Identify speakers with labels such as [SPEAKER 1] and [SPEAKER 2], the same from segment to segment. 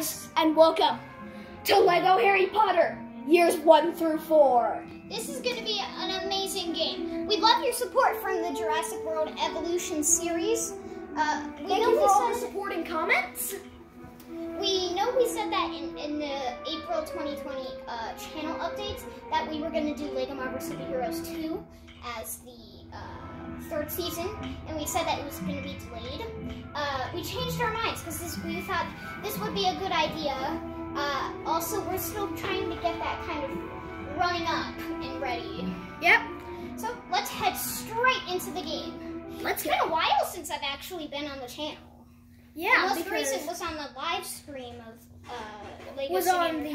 [SPEAKER 1] guys, and welcome to Lego Harry Potter, years one through four.
[SPEAKER 2] This is going to be an amazing game. We love your support from the Jurassic World Evolution series. Uh, we
[SPEAKER 1] Thank
[SPEAKER 2] know
[SPEAKER 1] you for
[SPEAKER 2] we
[SPEAKER 1] all the
[SPEAKER 2] said,
[SPEAKER 1] supporting comments.
[SPEAKER 2] we know we said that in, in the April 2020 uh, channel updates that we were going to do Lego Marvel Superheroes 2 as the third season, and we said that it was going to be delayed. Uh, we changed our minds because we thought this would be a good idea. Uh, also, we're still trying to get that kind of running up and ready.
[SPEAKER 1] Yep,
[SPEAKER 2] So let's head straight into the game.
[SPEAKER 1] let's
[SPEAKER 2] It's been a while since I've actually been on the channel.
[SPEAKER 1] Yeah,
[SPEAKER 2] the most
[SPEAKER 1] because
[SPEAKER 2] recent was on the live stream of Uh, Lego
[SPEAKER 1] was
[SPEAKER 2] City
[SPEAKER 1] on the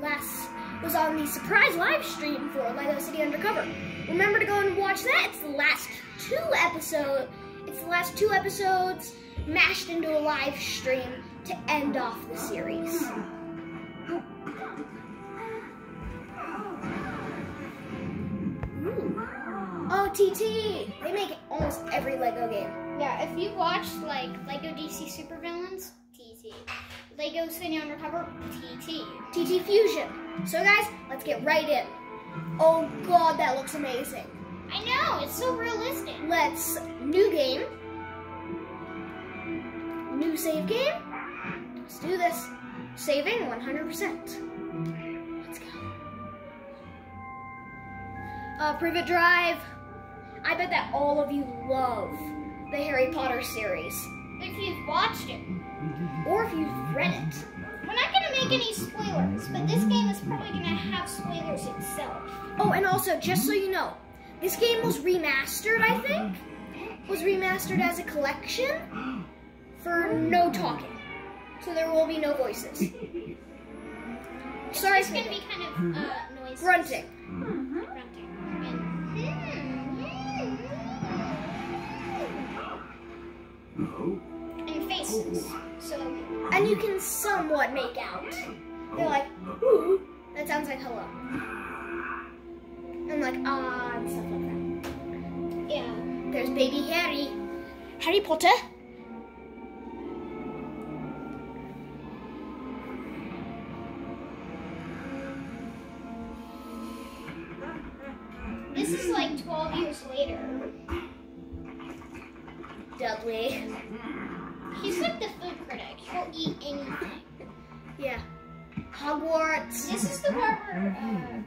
[SPEAKER 1] last was on the surprise live stream for Lego City Undercover. Remember to go and watch that. It's the last two episode. It's the last two episodes mashed into a live stream to end off the series. Ooh. Oh, TT! They make almost every Lego game.
[SPEAKER 2] Yeah, if you watched like Lego DC Supervillains, TT. Lego City Undercover, TT.
[SPEAKER 1] TT Fusion. So guys, let's get right in. Oh god, that looks amazing.
[SPEAKER 2] I know, it's so realistic.
[SPEAKER 1] Let's new game. New save game. Let's do this. Saving 100%. Let's go. Uh, Privet Drive. I bet that all of you love the Harry Potter series.
[SPEAKER 2] If you've watched it.
[SPEAKER 1] Or if you've read it.
[SPEAKER 2] We're not gonna make any spoilers, but this game is probably gonna have spoilers itself.
[SPEAKER 1] Oh, and also, just so you know, this game was remastered, I think. Was remastered as a collection for no talking. So there will be no voices. Sorry
[SPEAKER 2] It's gonna be kind of uh, noisy.
[SPEAKER 1] grunting.
[SPEAKER 2] Grunting. And, and faces.
[SPEAKER 1] And you can somewhat make out. They're like, ooh, that sounds like hello. And like, ah, and stuff like that.
[SPEAKER 2] yeah.
[SPEAKER 1] There's baby Harry. Harry Potter.
[SPEAKER 2] This is like 12 years later.
[SPEAKER 1] Dudley.
[SPEAKER 2] He's like the food critic. He'll eat anything.
[SPEAKER 1] Yeah. Hogwarts.
[SPEAKER 2] This is the part where,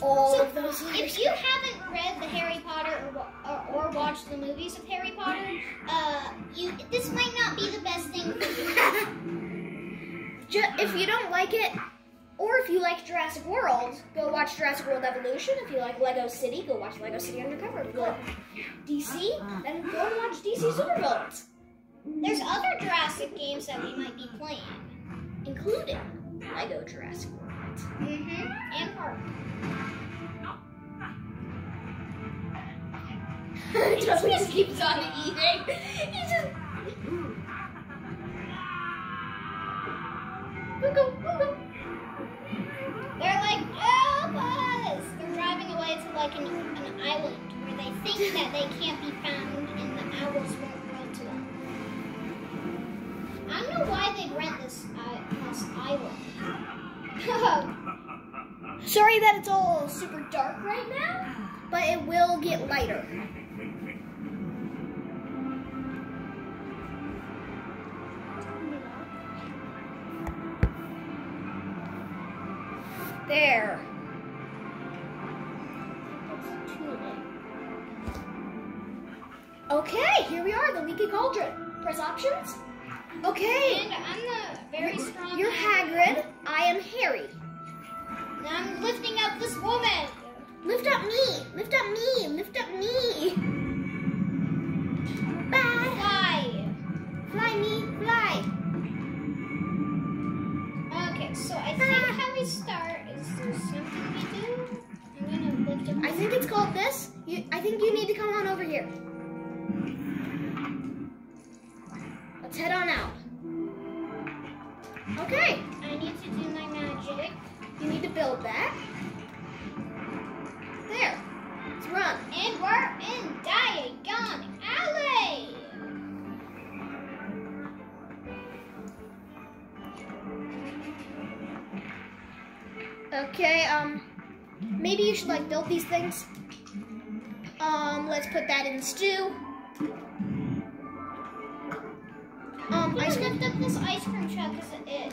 [SPEAKER 1] All
[SPEAKER 2] So,
[SPEAKER 1] of those
[SPEAKER 2] uh, if you haven't read the Harry Potter or, or, or watched the movies of Harry Potter, uh, you this might not be the best thing for you.
[SPEAKER 1] Ju- if you don't like it, or if you like Jurassic World, go watch Jurassic World Evolution. If you like Lego City, go watch Lego City Undercover. If you like DC, then go and watch DC Supervillains,
[SPEAKER 2] There's other Jurassic games that we might be playing.
[SPEAKER 1] including Lego Jurassic World.
[SPEAKER 2] Mm-hmm. And Park.
[SPEAKER 1] Dudley just keeps on eating. He just. Go, go, go, go.
[SPEAKER 2] They're like, help us! They're driving away to like an, an island where they think that they can't be found and the owls won't
[SPEAKER 1] Sorry that it's all super dark right now, but it will get lighter. There. Okay, here we are, the leaky cauldron. Press options. Okay,
[SPEAKER 2] and I'm the very strong
[SPEAKER 1] you're Hagrid. I am Harry.
[SPEAKER 2] I'm lifting up this woman.
[SPEAKER 1] Lift up me! Lift up me! Lift up me! Bye!
[SPEAKER 2] Fly.
[SPEAKER 1] Fly me, fly!
[SPEAKER 2] Okay, so I ah. think how we start is there something we do? I'm gonna lift up.
[SPEAKER 1] I think it's called this. You, I think you need to come on over here. Let's head on out. Okay,
[SPEAKER 2] I need to do my magic.
[SPEAKER 1] You need to build that. There. Let's run.
[SPEAKER 2] And we're in Diagon Alley!
[SPEAKER 1] Okay, um, maybe you should like build these things. Um, let's put that in stew. Um,
[SPEAKER 2] you
[SPEAKER 1] cream.
[SPEAKER 2] lift up this ice cream truck? Cause it, it,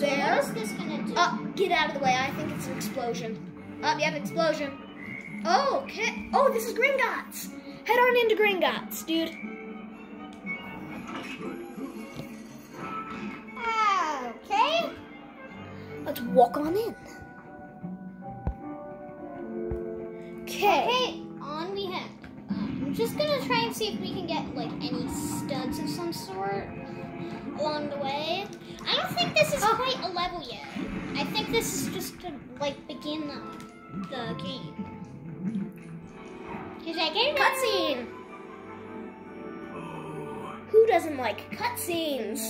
[SPEAKER 1] There.
[SPEAKER 2] what is this gonna do?
[SPEAKER 1] Oh, get out of the way. I think it's an explosion. Oh, yep, explosion. Oh, okay. Oh, this is Gringotts. Head on into Gringotts, dude.
[SPEAKER 2] okay.
[SPEAKER 1] Let's walk on in. Okay.
[SPEAKER 2] Okay, on we head. Um, I'm just gonna try and see if we can get like any studs of some sort along the way. I don't think this is
[SPEAKER 1] Oh.
[SPEAKER 2] quite a level yet. I think this is just to like begin the, the game. Cause I get
[SPEAKER 1] Cutscene. Who doesn't like cutscenes?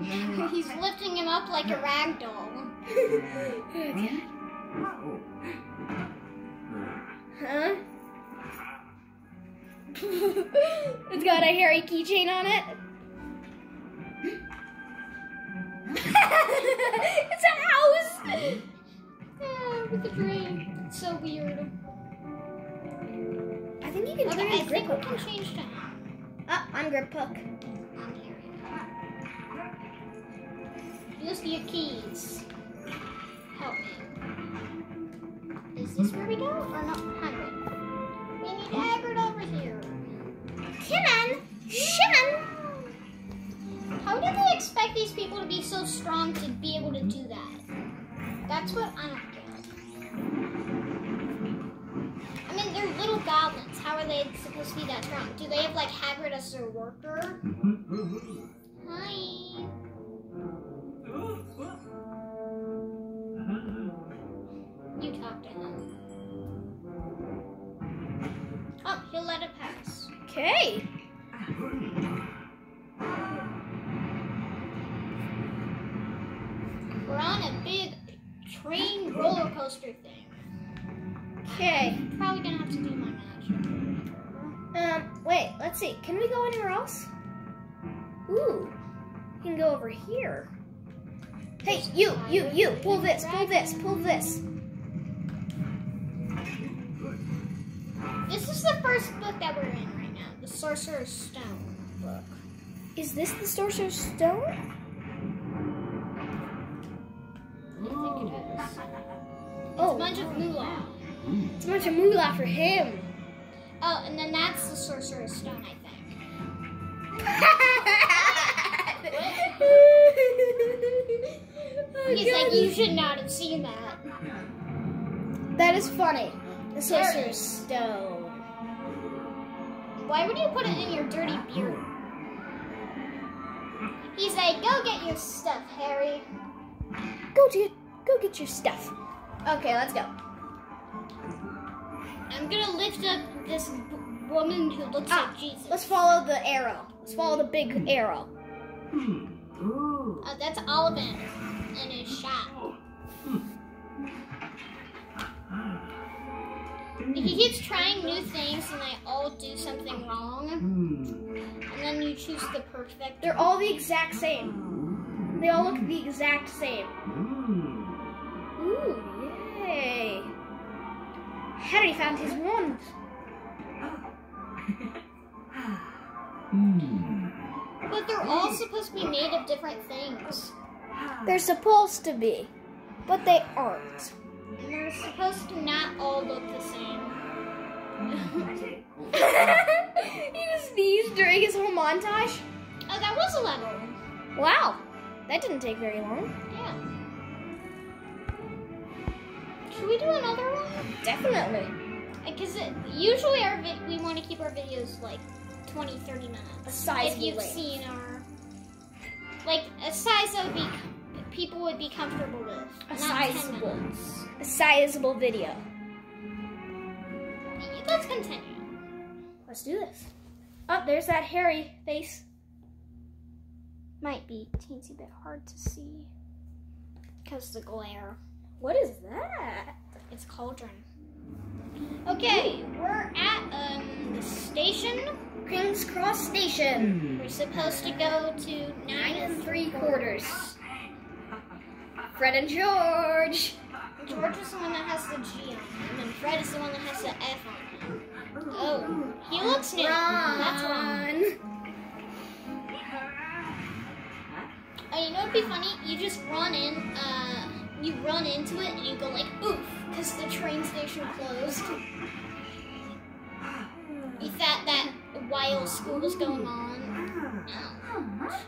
[SPEAKER 2] He's lifting him up like a rag doll.
[SPEAKER 1] Huh? a hairy keychain on it. it's a house.
[SPEAKER 2] Ah, with a drain. It's so weird.
[SPEAKER 1] I think you can
[SPEAKER 2] I think
[SPEAKER 1] Griphook
[SPEAKER 2] can change to
[SPEAKER 1] Ah, I'm
[SPEAKER 2] Griphook. Use your keys. Help me. Is this where we go? Or no? Hagrid. We need Hagrid over here.
[SPEAKER 1] Shimon! Shimon!
[SPEAKER 2] How do they expect these people to be so strong to be able to do that? That's what I don't get. I mean, they're little goblins. How are they supposed to be that strong? Do they have like Hagrid as their worker? Hi. You talk to him. Oh, he'll let it pass.
[SPEAKER 1] Okay.
[SPEAKER 2] We're on a big train roller coaster thing.
[SPEAKER 1] Okay.
[SPEAKER 2] Probably gonna have to do my magic.
[SPEAKER 1] Um, wait, let's see. Can we go anywhere else? Ooh. We can go over here. Hey, you, you, you, pull this, pull this, pull this.
[SPEAKER 2] This is the first book that we're in right now, the Sorcerer's Stone book.
[SPEAKER 1] Is this the Sorcerer's Stone? Oh,
[SPEAKER 2] bunch of moolah. Mm.
[SPEAKER 1] it's a bunch of moolah for him.
[SPEAKER 2] Oh, and then that's the Sorcerer's Stone, I think.
[SPEAKER 1] Oh,
[SPEAKER 2] He's like, you should not have seen that.
[SPEAKER 1] That is funny. The Sorcerer's. Stone.
[SPEAKER 2] Why would you put it in your dirty beard? He's like, go get your stuff, Harry.
[SPEAKER 1] Go get, go get your stuff. Okay, let's go.
[SPEAKER 2] I'm gonna lift up this woman who looks
[SPEAKER 1] Ah,
[SPEAKER 2] like Jesus.
[SPEAKER 1] Let's follow the arrow. Let's follow the big arrow.
[SPEAKER 2] Uh, that's Ollivander and his shot. He keeps trying new things and they all do something wrong. And then you choose the perfect.
[SPEAKER 1] They're all the exact same. They all look the exact same. Ooh, yay. Harry found his wand. Hmm.
[SPEAKER 2] But they're all supposed to be made of different things.
[SPEAKER 1] They're supposed to be, but they aren't.
[SPEAKER 2] And they're supposed to not all look the same.
[SPEAKER 1] he just sneezed during his whole montage.
[SPEAKER 2] Oh, that was a level.
[SPEAKER 1] Wow, that didn't take very long.
[SPEAKER 2] Yeah. Should we do another one?
[SPEAKER 1] Definitely.
[SPEAKER 2] Because usually our vi- we want to keep our videos like 20, 30 minutes.
[SPEAKER 1] A sizable
[SPEAKER 2] if you've
[SPEAKER 1] length.
[SPEAKER 2] seen our like a size that would be people would be comfortable with.
[SPEAKER 1] A sizable. A sizable video.
[SPEAKER 2] Let's continue.
[SPEAKER 1] Let's do this. Oh, there's that hairy face.
[SPEAKER 2] Might be teensy bit hard to see because the glare.
[SPEAKER 1] What is that?
[SPEAKER 2] It's cauldron. Okay, we're at um the station.
[SPEAKER 1] King's Cross Station.
[SPEAKER 2] We're supposed to go to
[SPEAKER 1] Nine and three quarters. Fred and George.
[SPEAKER 2] George is the one that has the G on him, and Fred is the one that has the F on him. Oh, he looks new. That's wrong.
[SPEAKER 1] Run.
[SPEAKER 2] Oh, you know what'd be funny? You just run in, uh, you run into it and you go like, oof, because the train station closed. You thought that while school was going on.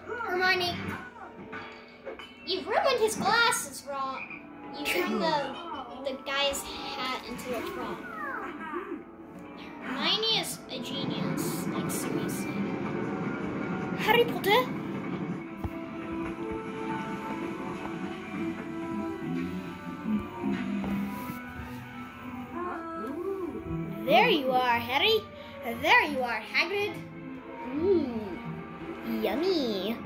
[SPEAKER 1] Hermione.
[SPEAKER 2] You ruined his glasses, Ron. You turned the the guy's hat into a frog. Hermione is a genius, like seriously.
[SPEAKER 1] Harry Potter. There you are, Hagrid. Mmm, yummy.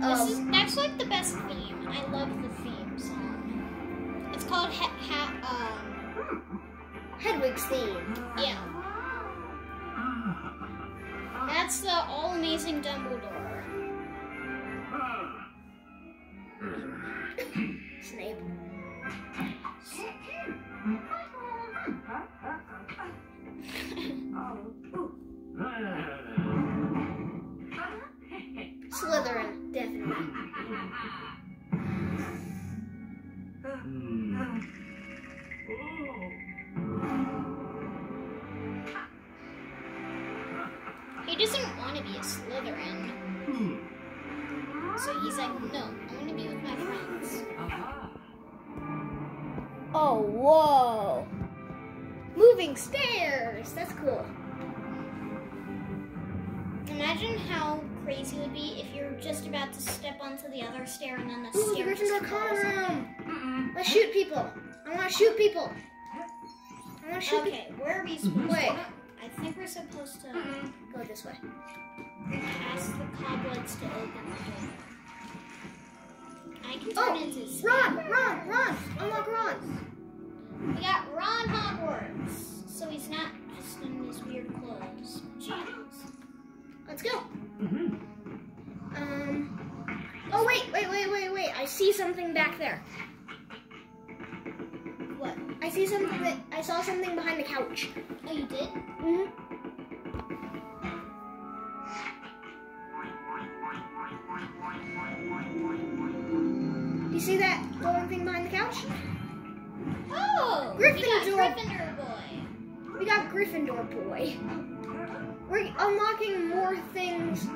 [SPEAKER 2] This is that's like the best theme. I love the theme song. It's called he- ha-
[SPEAKER 1] Hedwig's theme.
[SPEAKER 2] Yeah. That's the all amazing Dumbledore.
[SPEAKER 1] Snape. Slytherin, definitely.
[SPEAKER 2] He doesn't want to be a Slytherin. So he's like, no, I want to be with my friends.
[SPEAKER 1] Oh, whoa. Moving stairs. That's cool.
[SPEAKER 2] Imagine how crazy it would be if you're just about to step onto the other stair and then the
[SPEAKER 1] Ooh, the
[SPEAKER 2] stair just
[SPEAKER 1] Gryffindor common
[SPEAKER 2] falls.
[SPEAKER 1] room. Let's shoot people. I want to shoot people. I want to shoot
[SPEAKER 2] Okay, where are we supposed
[SPEAKER 1] Wait.
[SPEAKER 2] to? I think we're supposed to
[SPEAKER 1] people. Go this way.
[SPEAKER 2] ask the cobwebs to open the door. I can turn
[SPEAKER 1] Oh,
[SPEAKER 2] into Snape.
[SPEAKER 1] Ron, Ron, Ron. Unlock Ron.
[SPEAKER 2] We got Ron Hogwarts. So he's not just in these weird clothes. Jeez.
[SPEAKER 1] Let's go. Um. Oh wait, wait, wait, wait, wait! I see something back there.
[SPEAKER 2] What?
[SPEAKER 1] I see something that I saw something behind the couch.
[SPEAKER 2] Oh, you did?
[SPEAKER 1] hmm Do you see that glowing thing behind the couch?
[SPEAKER 2] Oh! We got
[SPEAKER 1] Gryffindor.
[SPEAKER 2] Gryffindor boy.
[SPEAKER 1] We got Gryffindor boy. We're unlocking more things.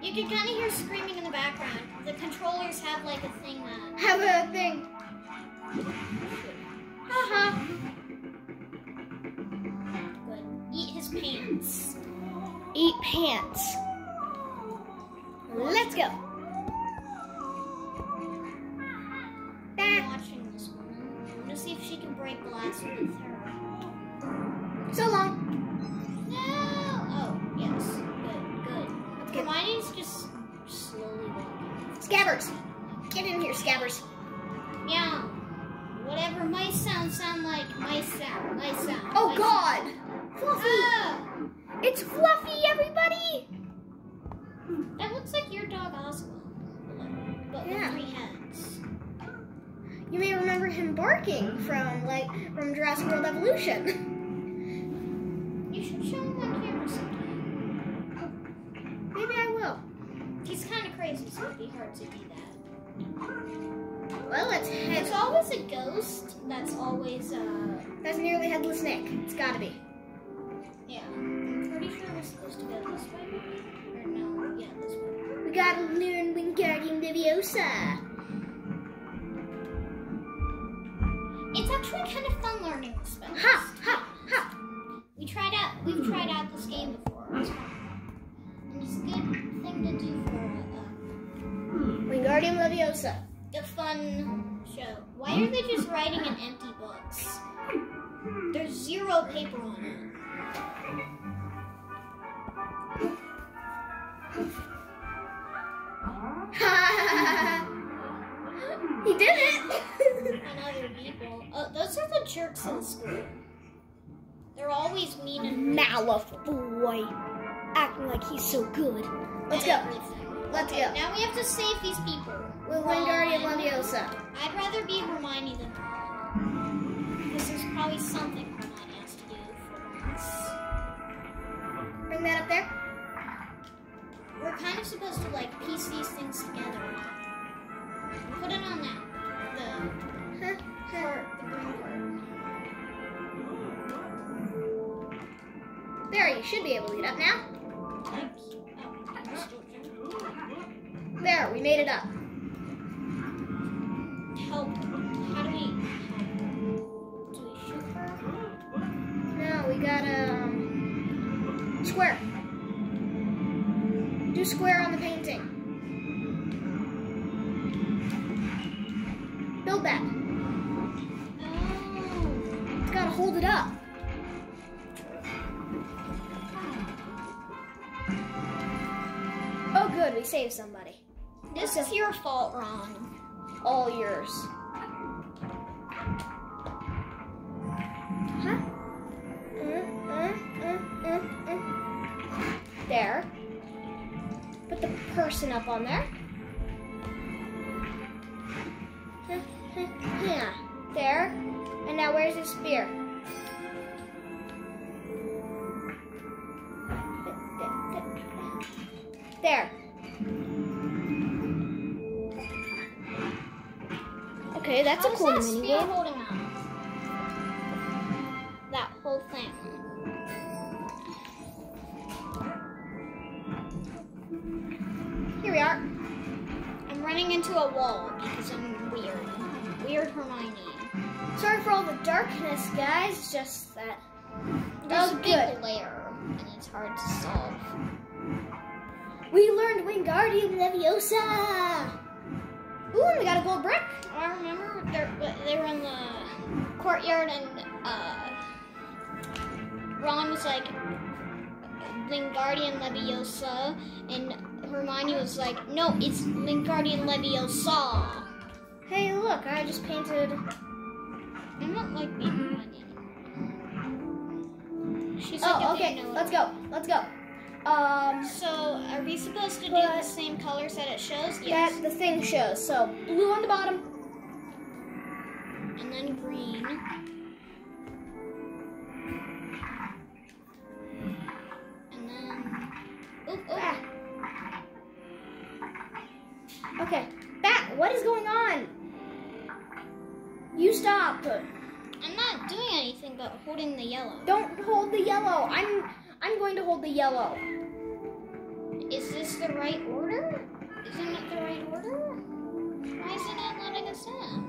[SPEAKER 2] You can kind of hear screaming in the background. The controllers have like a thing that.
[SPEAKER 1] Have a thing. Haha.
[SPEAKER 2] Good. Eat his pants.
[SPEAKER 1] Eat pants. Let's go. Get in here, Scabbers.
[SPEAKER 2] Meow. Whatever mice sound sound like mice sound. Mice sound.
[SPEAKER 1] Oh
[SPEAKER 2] mice
[SPEAKER 1] God. Fluffy.
[SPEAKER 2] Ah!
[SPEAKER 1] It's Fluffy, everybody.
[SPEAKER 2] That looks like your dog Oswald. But
[SPEAKER 1] Yeah.
[SPEAKER 2] with three heads.
[SPEAKER 1] You may remember him barking from like from Jurassic World Evolution.
[SPEAKER 2] You should show him on camera sometime.
[SPEAKER 1] Maybe I will.
[SPEAKER 2] He's kind of crazy, so it'd be hard to do that.
[SPEAKER 1] Well,
[SPEAKER 2] There's
[SPEAKER 1] head.
[SPEAKER 2] always a ghost that's always, uh,
[SPEAKER 1] That's nearly headless Nick. It's gotta be.
[SPEAKER 2] yeah. I'm pretty sure we're supposed to go this way. Or no, yeah, this way.
[SPEAKER 1] We gotta learn Wingardium Leviosa.
[SPEAKER 2] It's actually kind of fun learning the spells.
[SPEAKER 1] Ha ha ha.
[SPEAKER 2] We tried out, we've tried out this game before.
[SPEAKER 1] Wingardium Leviosa.
[SPEAKER 2] a, a fun show. Why are they just writing in empty books? There's zero paper on it.
[SPEAKER 1] He did it.
[SPEAKER 2] on other people. Uh, those are the jerks in school. They're always mean and
[SPEAKER 1] Malfoy, acting like he's so good. Let's go.
[SPEAKER 2] everything.
[SPEAKER 1] Let's
[SPEAKER 2] Okay,
[SPEAKER 1] go.
[SPEAKER 2] Now we have to save these people.
[SPEAKER 1] With Wingardium Leviosa.
[SPEAKER 2] I'd rather be Hermione than Ron. Because there's probably something Hermione has to do for once.
[SPEAKER 1] Bring that up there.
[SPEAKER 2] We're kind of supposed to like piece these things together. Put it on that. The
[SPEAKER 1] Huh, huh.
[SPEAKER 2] part, the green part.
[SPEAKER 1] There, you should be able to get up now.
[SPEAKER 2] Oh, I'm still trying.
[SPEAKER 1] There, we made it up. Saved somebody.
[SPEAKER 2] This is your fault, Ron.
[SPEAKER 1] All yours. Huh? Uh, uh, uh, uh, uh. There. Put the person up on there. Yeah. There. And now where's his spear? There. Okay, that's
[SPEAKER 2] How
[SPEAKER 1] a cool
[SPEAKER 2] that
[SPEAKER 1] mini game.
[SPEAKER 2] holding up? That whole thing.
[SPEAKER 1] Here we are.
[SPEAKER 2] I'm running into a wall because I'm weird. Weird Hermione.
[SPEAKER 1] Sorry for all the darkness, guys. Just that.
[SPEAKER 2] There's
[SPEAKER 1] Oh,
[SPEAKER 2] a big layer, and it's hard to solve.
[SPEAKER 1] We learned Wingardium Leviosa. Ooh, and we got a gold brick.
[SPEAKER 2] I remember they're, were in the courtyard, and uh, Ron was like, Wingardium Leviosa, and Hermione was like, no, it's Wingardium Leviosa.
[SPEAKER 1] Hey, look, I just painted.
[SPEAKER 2] I'm not like being Hermione. She's like
[SPEAKER 1] Oh, okay. Let's go. Let's go. Um,
[SPEAKER 2] So, are we supposed to do the same colors that it shows? Yes.
[SPEAKER 1] that the thing shows. So blue on the bottom.
[SPEAKER 2] And then green. And then. Oop, oop.
[SPEAKER 1] Ah. Okay. Bat, what is going on? You stop.
[SPEAKER 2] I'm not doing anything but holding the yellow.
[SPEAKER 1] Don't hold the yellow. I'm I'm going to hold the yellow.
[SPEAKER 2] Is this the right order? Isn't it the right order? Why isn't it letting us in?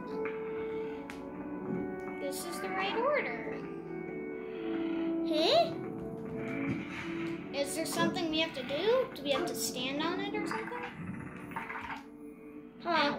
[SPEAKER 2] This is the right order.
[SPEAKER 1] Hey?
[SPEAKER 2] Is there something we have to do? Do we have to stand on it or something?
[SPEAKER 1] Huh?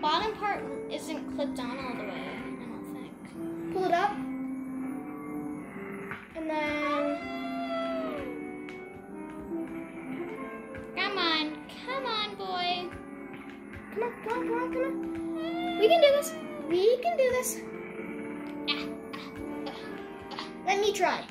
[SPEAKER 2] Bottom part isn't clipped on all the way? I don't think.
[SPEAKER 1] Pull it up. And then
[SPEAKER 2] Come on, come on, boy.
[SPEAKER 1] come on, come on, come on, come on. We can do this. We can do this.
[SPEAKER 2] Ah, ah, ah.
[SPEAKER 1] Let me try.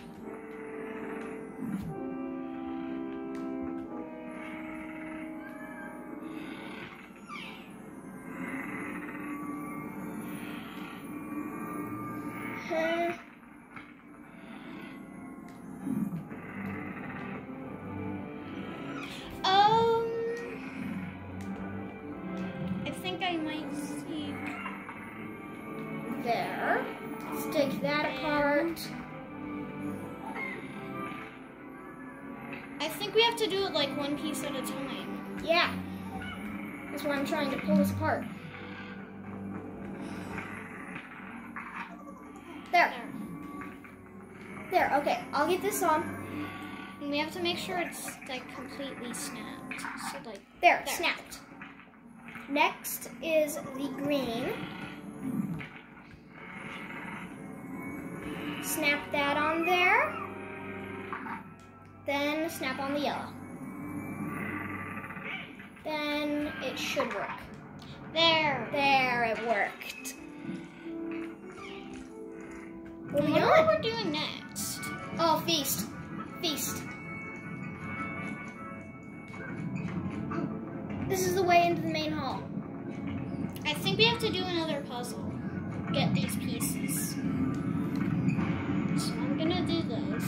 [SPEAKER 1] There, okay. I'll get this on.
[SPEAKER 2] And we have to make sure it's like completely snapped. So like
[SPEAKER 1] There,
[SPEAKER 2] There.
[SPEAKER 1] snapped. Next is the green. Snap that on there. Then snap on the yellow. Then it should work.
[SPEAKER 2] There.
[SPEAKER 1] There, it worked. What are we
[SPEAKER 2] What
[SPEAKER 1] doing?
[SPEAKER 2] we're doing next?
[SPEAKER 1] Oh, feast. Feast. This is the way into the main hall.
[SPEAKER 2] I think we have to do another puzzle. Get these pieces. So I'm gonna do this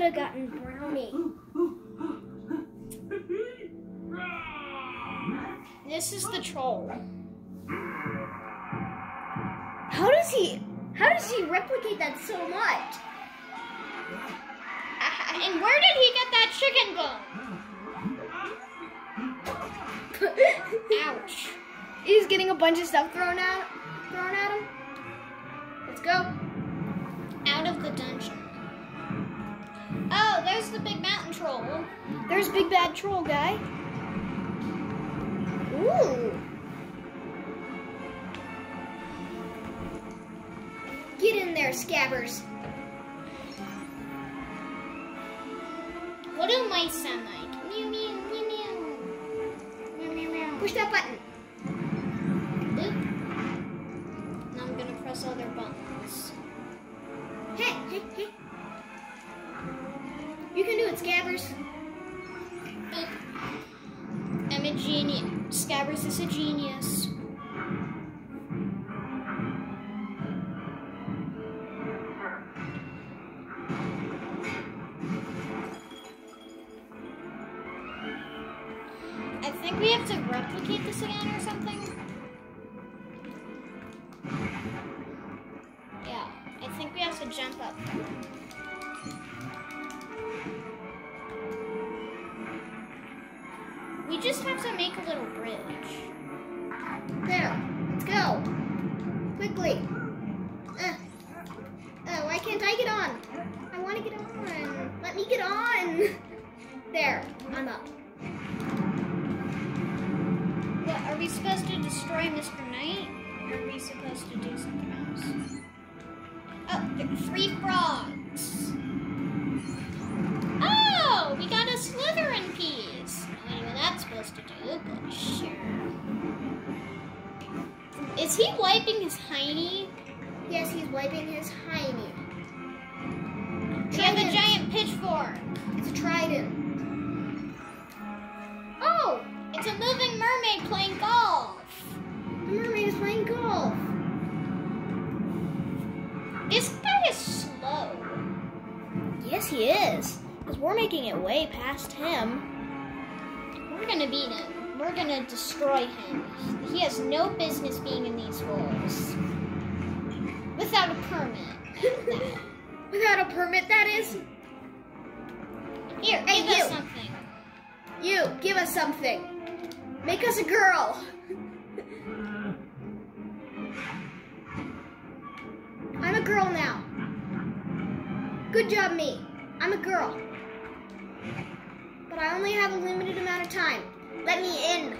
[SPEAKER 1] could have gotten brownie.
[SPEAKER 2] This is the troll.
[SPEAKER 1] How does he, how does he replicate that so much?
[SPEAKER 2] And where did he get that chicken bone? Ouch.
[SPEAKER 1] He's getting a bunch of stuff thrown out, thrown at him. Let's go.
[SPEAKER 2] Out of the dungeon. Oh, there's the big mountain troll.
[SPEAKER 1] There's Big Bad Troll Guy. Ooh. Get in there, scabbers.
[SPEAKER 2] What do mice sound like? Mew mew mew mew. Meow meow meow.
[SPEAKER 1] Push that button.
[SPEAKER 2] Boop. Now I'm gonna press other buttons.
[SPEAKER 1] Hey, hey, hey. You can do it, scabbers.
[SPEAKER 2] I'm a genius. Scabbers is a genius. I think we have to replicate this again or something. Is he wiping his hiney?
[SPEAKER 1] Yes, he's wiping his hiney.
[SPEAKER 2] We have a giant pitchfork.
[SPEAKER 1] It's a trident.
[SPEAKER 2] Oh, it's a moving mermaid playing golf.
[SPEAKER 1] The mermaid is playing golf.
[SPEAKER 2] This guy is slow.
[SPEAKER 1] Yes, he is. Because we're making it way past him.
[SPEAKER 2] We're gonna beat him. We're gonna destroy him. He has no business being in these holes. Without a permit.
[SPEAKER 1] Without a permit, that is.
[SPEAKER 2] Here,
[SPEAKER 1] Hey,
[SPEAKER 2] give
[SPEAKER 1] you.
[SPEAKER 2] us something.
[SPEAKER 1] You, give us something. Make us a girl. I'm a girl now. Good job, me. I'm a girl. But I only have a limited amount of time. Let me in.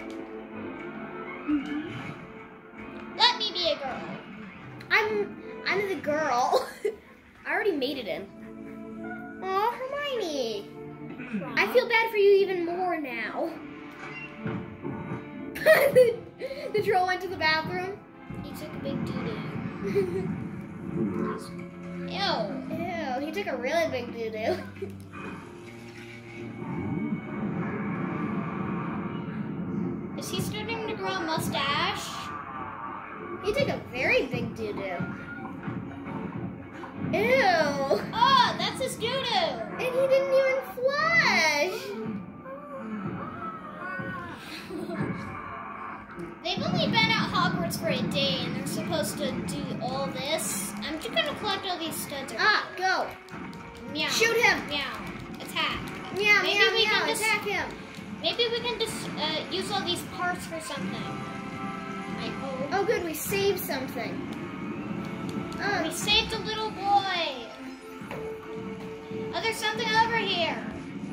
[SPEAKER 2] Let me be a girl.
[SPEAKER 1] I'm I'm the girl. I already made it in. Aw, Hermione. I feel bad for you even more now. the, the troll went to the bathroom.
[SPEAKER 2] He took a big doo doo. Ew.
[SPEAKER 1] Ew, he took a really big doo doo.
[SPEAKER 2] mustache.
[SPEAKER 1] He took a very big doo doo. Ew.
[SPEAKER 2] Oh, that's his doo doo.
[SPEAKER 1] And he didn't even flush.
[SPEAKER 2] They've only been at Hogwarts for a day and they're supposed to do all this. I'm just gonna collect all these studs.
[SPEAKER 1] Ah, go.
[SPEAKER 2] Meow.
[SPEAKER 1] Shoot him.
[SPEAKER 2] Meow. Attack.
[SPEAKER 1] Meow,
[SPEAKER 2] maybe
[SPEAKER 1] meow,
[SPEAKER 2] we
[SPEAKER 1] meow.
[SPEAKER 2] Can
[SPEAKER 1] attack him.
[SPEAKER 2] Maybe we can just uh, use all these parts for something.
[SPEAKER 1] Oh, good. We saved something. Uh.
[SPEAKER 2] We
[SPEAKER 1] Oh,
[SPEAKER 2] saved a little boy. Oh, there's something over here.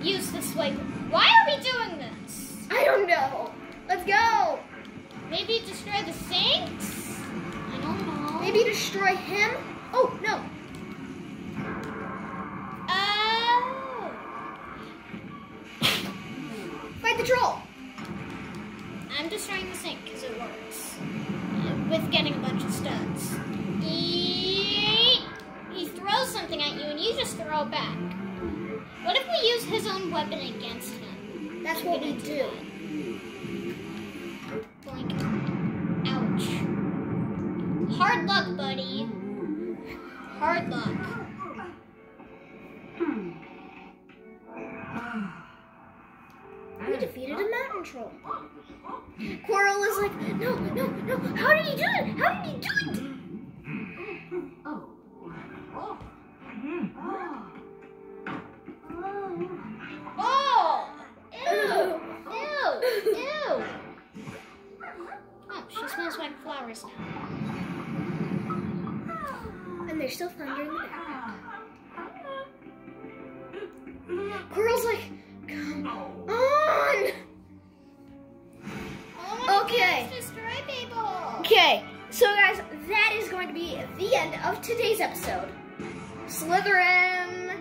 [SPEAKER 2] Use this swipe. Why are we doing this?
[SPEAKER 1] I don't know. Let's go.
[SPEAKER 2] Maybe destroy the sinks? I don't know.
[SPEAKER 1] Maybe destroy him. Oh no.
[SPEAKER 2] You and you just throw it back. What if we use his own weapon against him?
[SPEAKER 1] That's
[SPEAKER 2] I'm
[SPEAKER 1] what we do.
[SPEAKER 2] Blink. Ouch. Hard luck, buddy. Hard luck.
[SPEAKER 1] We defeated a mountain troll. Quirrell is like, no, no, no. How did he do it? How did he do it? And there's still thunder in the background. Quirrell's like, come on. Okay.
[SPEAKER 2] goodness, destroy people!
[SPEAKER 1] Okay, so guys, that is going to be the end of today's episode. Slytherin.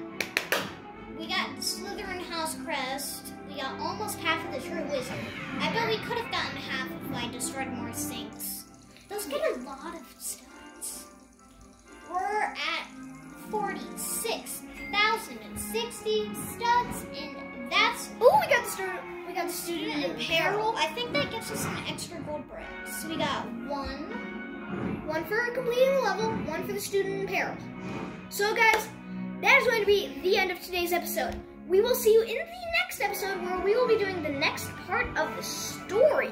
[SPEAKER 2] We got Slytherin House Crest. We got almost half of the True Wizard. I bet we could have gotten half if I destroyed more sinks. Those get a lot of studs. We're at 46,060 studs, and that's
[SPEAKER 1] Oh, we got the student. We got the student in
[SPEAKER 2] peril. I think that gives us an extra gold brick. So we got one.
[SPEAKER 1] One for completing the level, one for the student in peril. So, guys, that is going to be the end of today's episode. We will see you in the next episode where we will be doing the next part of the story.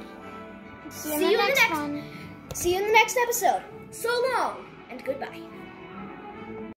[SPEAKER 2] See
[SPEAKER 1] you in the next
[SPEAKER 2] one.
[SPEAKER 1] See you in the next episode. So long and goodbye.